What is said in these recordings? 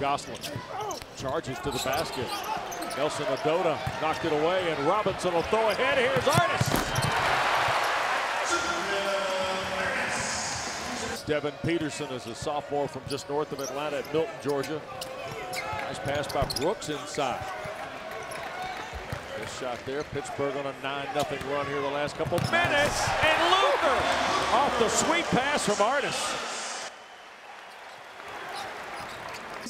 Goslin charges to the basket. Nelson Ododa knocked it away, and Robinson will throw ahead. Here's Artis. Devin Peterson is a sophomore from just north of Atlanta at Milton, Georgia. Nice pass by Brooks inside. Good shot there. Pittsburgh on a 9-0 run here the last couple minutes. And Luther off the sweet pass from Artis.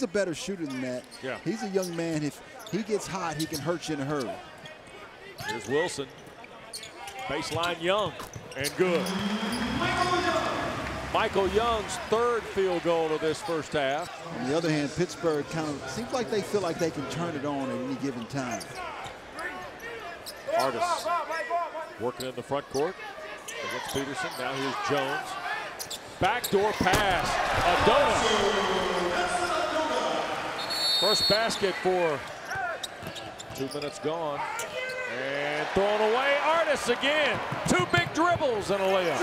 He's a better shooter than that. Yeah. He's a young man. If he gets hot, he can hurt you in a hurry. Here's Wilson. Baseline Young. And good. Michael Young's third field goal of this first half. On the other hand, Pittsburgh kind of seems like they feel like they can turn it on at any given time. Artis working in the front court against Peterson. Now here's Jones. Backdoor pass. Adona. First basket for two minutes gone. And thrown away. Artis again. Two big dribbles and a layup.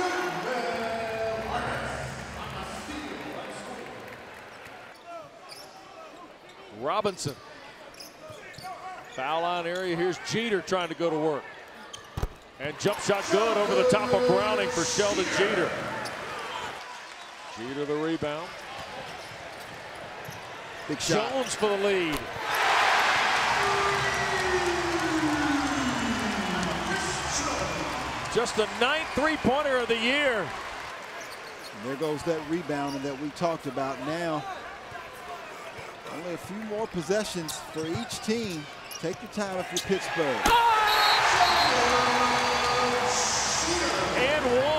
Robinson. Foul line area. Here's Jeter trying to go to work. And jump shot good over the top of Browning for Sheldon Jeter. Jeter the rebound. Big shot. Jones for the lead. Just the ninth three-pointer of the year. And there goes that rebound that we talked about now. Only a few more possessions for each team. Take your time if you're Pittsburgh. And one.